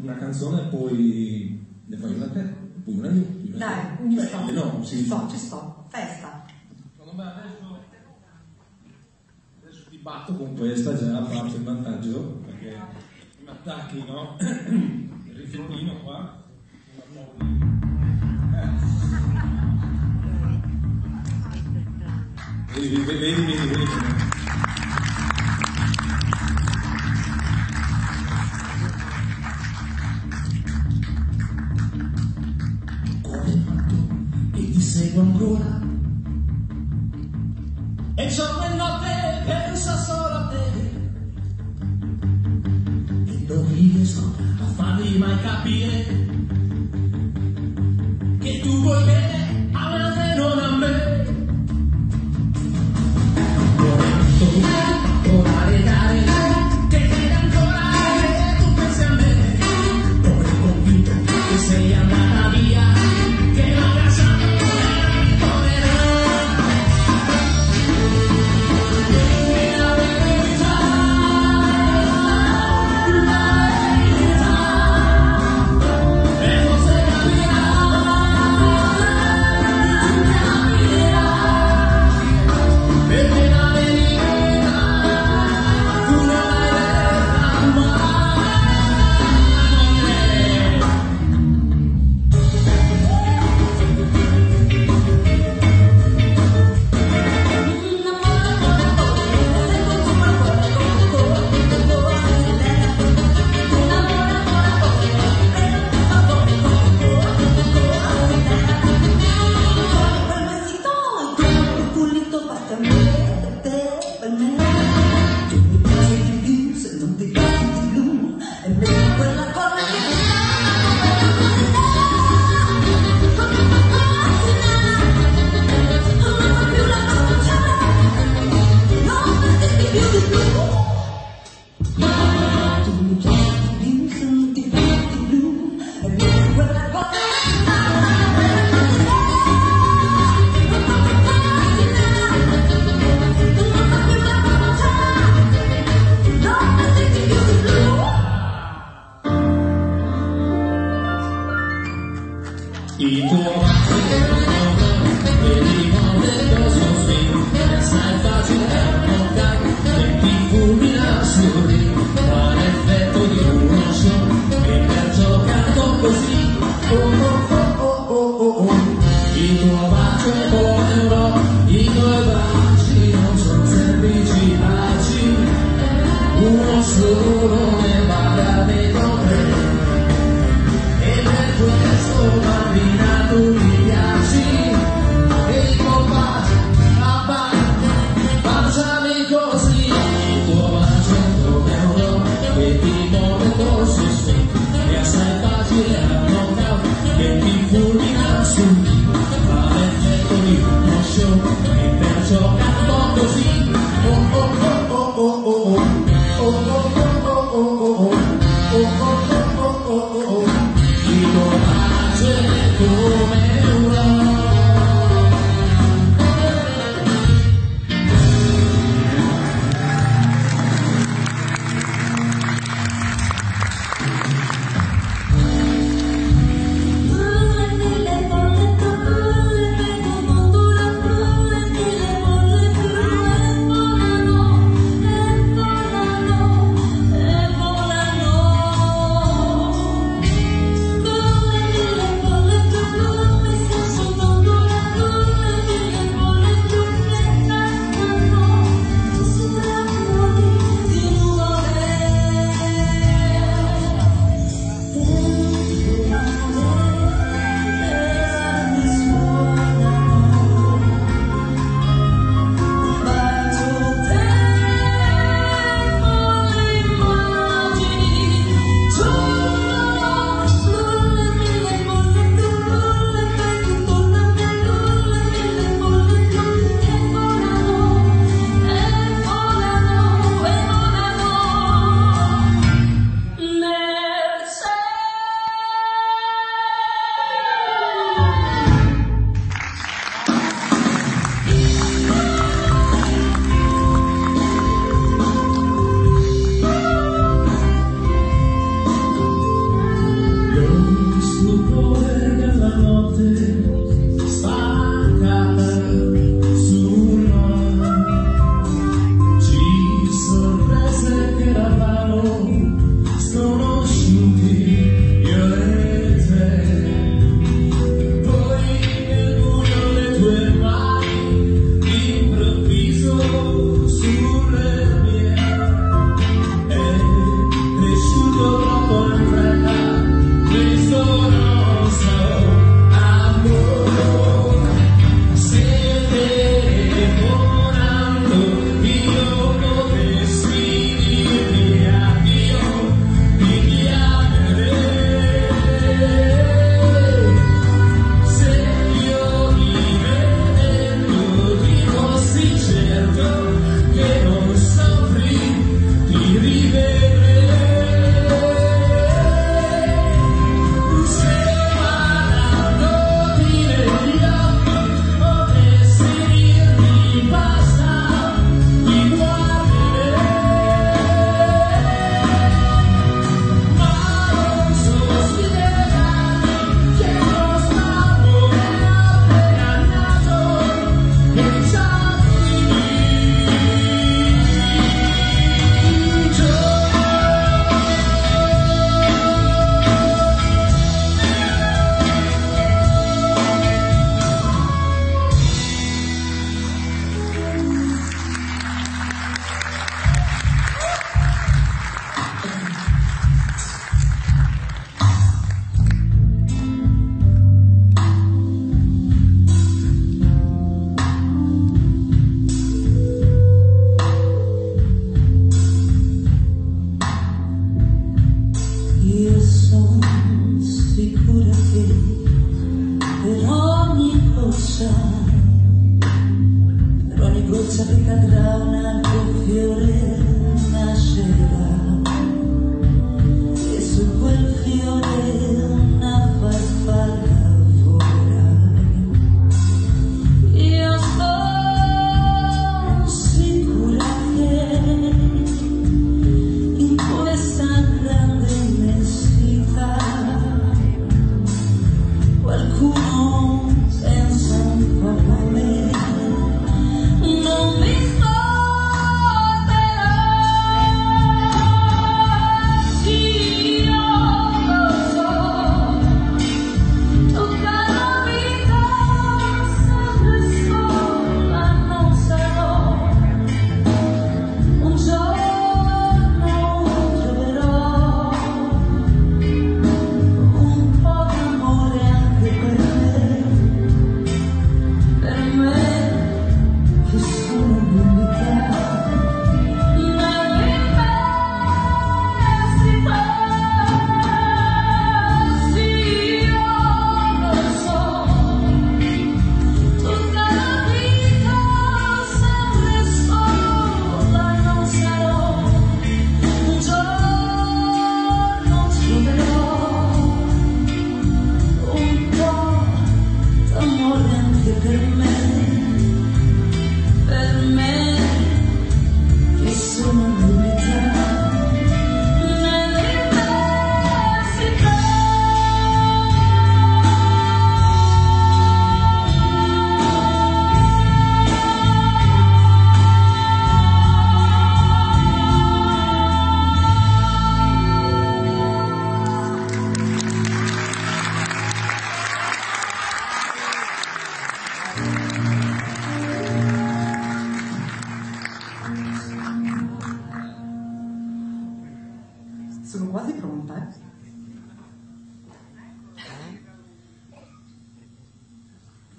una canzone poi ne fai una te, poi una io. poi una Dai, te. Beh, sto. No, sì. Ci sto, ci sto. Festa. Secondo me adesso, adesso ti batto con questa già parto in vantaggio perché mi attacchi, no? Il rifiutino qua. Vedi, vedi, vedi, vedi, vedi. Non riesco a farmi mai capire Che tu vuoi bene Il tuo vedi come posso spin sai facile toccare e ti fulmina sul fa l'effetto di uno show e per giocato così oh oh oh oh oh oh oh il tuo bacio è per ogni goccia che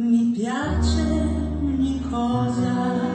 Mi piace ogni cosa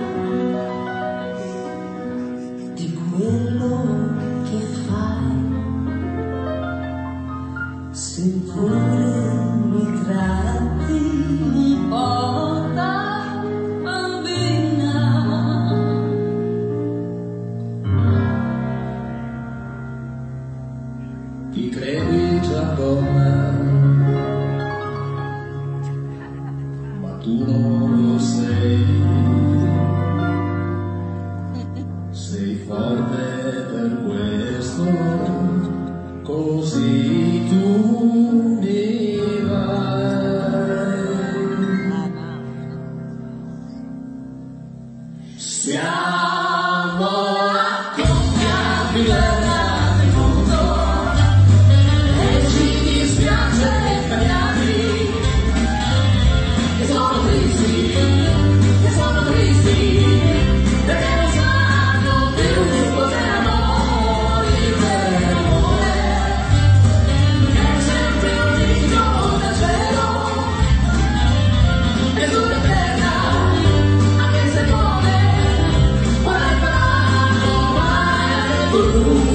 Oh.